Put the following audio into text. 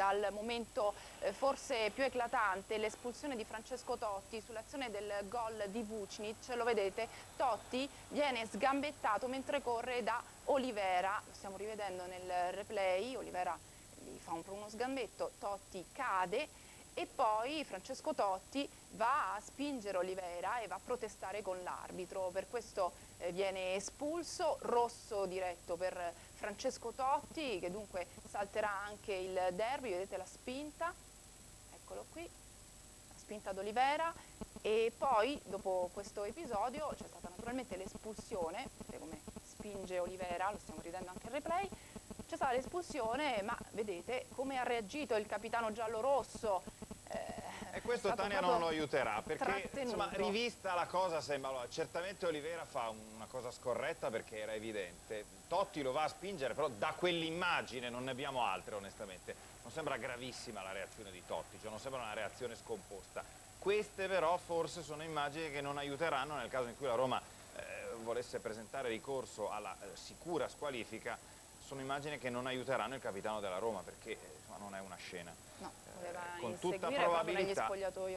dal momento eh, forse più eclatante, l'espulsione di Francesco Totti sull'azione del gol di Vucinic, lo vedete, Totti viene sgambettato mentre corre da Olivera, lo stiamo rivedendo nel replay, Olivera gli fa un, uno sgambetto, Totti cade e poi Francesco Totti va a spingere Olivera e va a protestare con l'arbitro, per questo eh, viene espulso, rosso diretto per Francesco Totti che dunque salterà anche il derby, vedete la spinta, eccolo qui, la spinta d'Olivera. E poi dopo questo episodio c'è stata naturalmente l'espulsione, vedete come spinge Olivera, lo stiamo ridendo anche in replay, c'è stata l'espulsione ma vedete come ha reagito il capitano giallo-rosso, e questo Tania non lo aiuterà perché insomma, rivista la cosa sembra allora, certamente Olivera fa una cosa scorretta perché era evidente. Totti lo va a spingere però da quell'immagine non ne abbiamo altre onestamente. Non sembra gravissima la reazione di Totti cioè non sembra una reazione scomposta. Queste però forse sono immagini che non aiuteranno nel caso in cui la Roma eh, volesse presentare ricorso alla eh, sicura squalifica sono immagini che non aiuteranno il capitano della Roma perché insomma, non è una scena. No, voleva con tutta probabilità